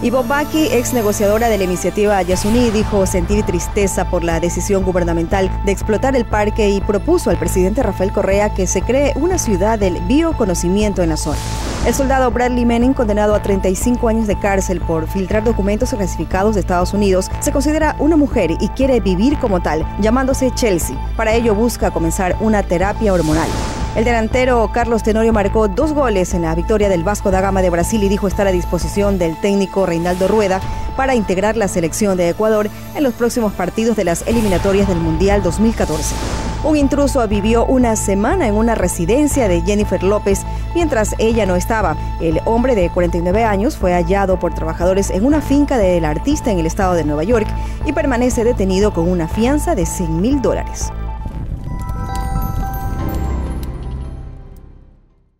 Y Bob Baki, ex negociadora de la iniciativa Yasuní, dijo sentir tristeza por la decisión gubernamental de explotar el parque y propuso al presidente Rafael Correa que se cree una ciudad del bioconocimiento en la zona. El soldado Bradley Manning, condenado a 35 años de cárcel por filtrar documentos clasificados de Estados Unidos, se considera una mujer y quiere vivir como tal, llamándose Chelsea. Para ello busca comenzar una terapia hormonal. El delantero Carlos Tenorio marcó dos goles en la victoria del Vasco da Gama de Brasil y dijo estar a disposición del técnico Reinaldo Rueda para integrar la selección de Ecuador en los próximos partidos de las eliminatorias del Mundial 2014. Un intruso vivió una semana en una residencia de Jennifer López mientras ella no estaba. El hombre de 49 años fue hallado por trabajadores en una finca del artista en el estado de Nueva York y permanece detenido con una fianza de 100 mil dólares.